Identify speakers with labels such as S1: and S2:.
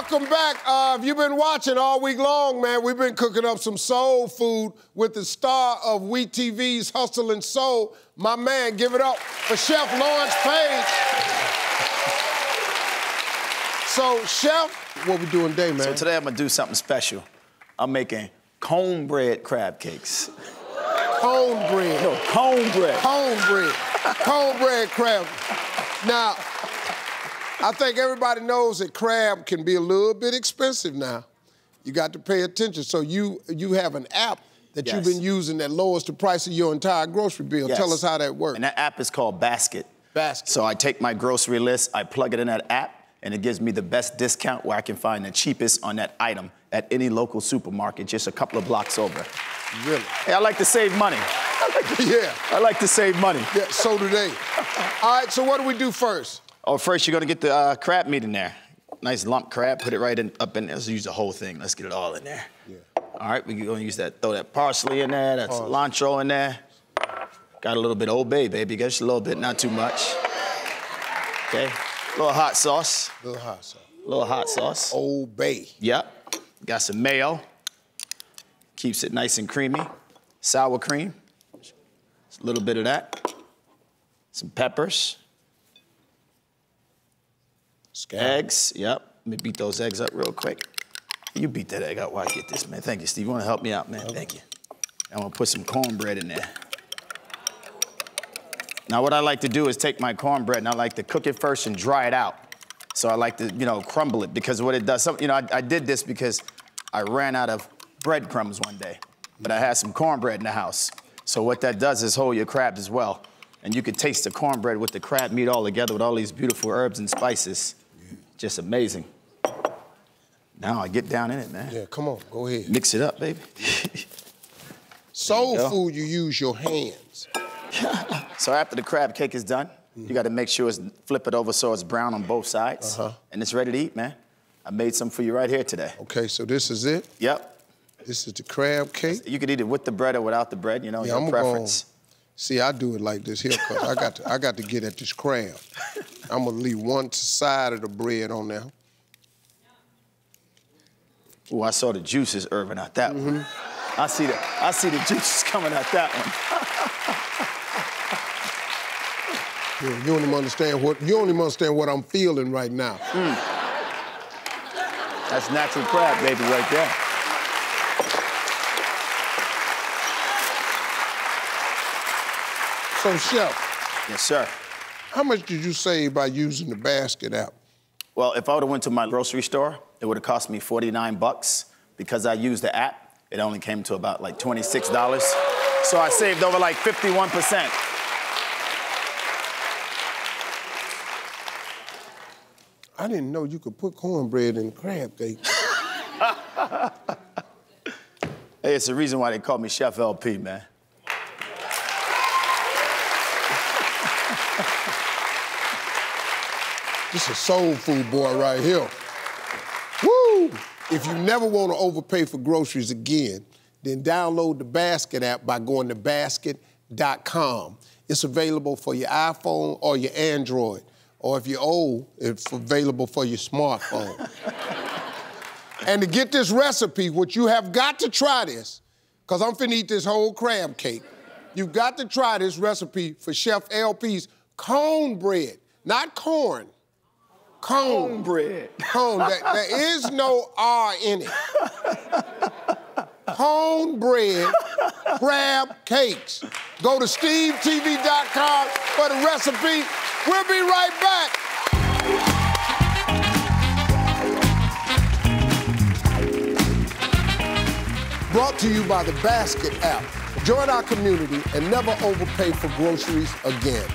S1: welcome back. Uh, if you've been watching all week long, man, we've been cooking up some soul food with the star of WE TV's Hustle and Soul, my man. Give it up for Chef Lawrence Page. So, Chef, what we doing today, man?
S2: So today I'm gonna do something special. I'm making cornbread crab cakes.
S1: Cornbread.
S2: No, cornbread.
S1: Cornbread. Cornbread crab. Now, I think everybody knows that crab can be a little bit expensive now. You got to pay attention. So you you have an app that
S2: Yes.
S1: you've been using that lowers the price of your entire grocery bill.
S2: Yes.
S1: Tell us how that works.
S2: And that app is called Basket.
S1: Basket.
S2: So I take my grocery list, I plug it in that app, and it gives me the best discount where I can find the cheapest on that item at any local supermarket just a couple of blocks over.
S1: Really?
S2: Hey, I like to save money. I like to,
S1: Yeah.
S2: I like to save money.
S1: Yeah, so do they. All right, so what do we do first?
S2: Oh, first you're gonna get the uh, crab meat in there. Nice lump crab, put it right in, up in there. Let's use the whole thing. Let's get it all in there.
S1: Yeah.
S2: All right, we're gonna use that, throw that parsley in there, that's cilantro in there. Got a little bit of Old Bay, baby. Just a little bit, not too much. Okay, a little hot sauce, A
S1: Little hot sauce.
S2: a little hot sauce.
S1: Old Bay.
S2: Yep. Got some mayo. Keeps it nice and creamy. Sour cream. Just a little bit of that. Some peppers. Eggs. Yep. Let me beat those eggs up real quick. You beat that egg up while I get this, man. Thank you, Steve. You want to help me out, man? Thank you. I'm gonna put some cornbread in there. Now, what I like to do is take my cornbread and I like to cook it first and dry it out. So I like to, you know, crumble it because what it does, some, you know, I, I did this because I ran out of breadcrumbs one day, but I had some cornbread in the house. So what that does is hold your crabs as well. And you can taste the cornbread with the crab meat all together with all these beautiful herbs and spices. Just amazing. Now I get down in it, man.
S1: Yeah, come on, go ahead.
S2: Mix it up, baby.
S1: Soul
S2: go.
S1: food, you use your hands.
S2: So after the crab cake is done, you got to make sure it's flip it over so it's brown on both sides,
S1: Uh-huh.
S2: and it's ready to eat, man. I made some for you right here today.
S1: Okay, so this is it.
S2: Yep.
S1: This is the crab cake.
S2: You could eat it with the bread or without the bread, you know,
S1: Yeah,
S2: your
S1: I'm
S2: preference.
S1: See, I do it like this here, cause I got to, I got to get at this crab. I'm gonna leave one side of the bread on there.
S2: Oh, I saw the juices, Irvin, out that one.
S1: Mm-hmm.
S2: I see the I see the juices coming out that one.
S1: Yeah, you don't even understand what you don't even understand what I'm feeling right now.
S2: That's natural crab, baby, right there.
S1: So, chef,
S2: Yes, sir.
S1: How much did you save by using the basket app?
S2: Well, if I would have went to my grocery store, it would have cost me 49 bucks. Because I used the app, it only came to about like $26. So I saved over like 51%.
S1: I didn't know you could put cornbread in crab cake.
S2: Hey, it's the reason why they call me Chef LP, man.
S1: This is soul food boy right here. Woo! If you never want to overpay for groceries again, then download the Basket app by going to basket.com. It's available for your iPhone or your Android. Or if you're old, it's available for your smartphone. and to get this recipe, what you have got to try this, because I'm finna eat this whole crab cake. You've got to try this recipe for Chef LP's cornbread, not corn. Cone.
S2: Bread.
S1: Cone. There, there is no R in it. Cornbread crab cakes. Go to stevetv.com for the recipe. We'll be right back. Brought to you by the Basket app. Join our community and never overpay for groceries again.